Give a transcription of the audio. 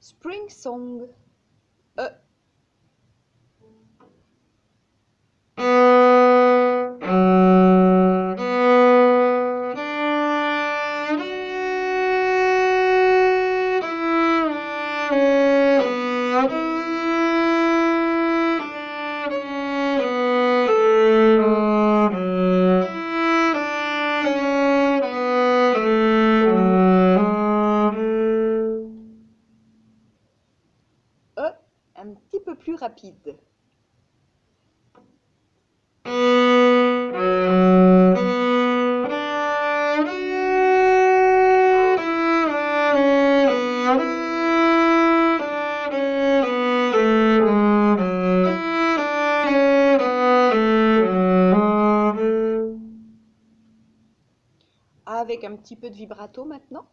Spring song. Uh, Thank you. Un petit peu plus rapide. Avec un petit peu de vibrato maintenant.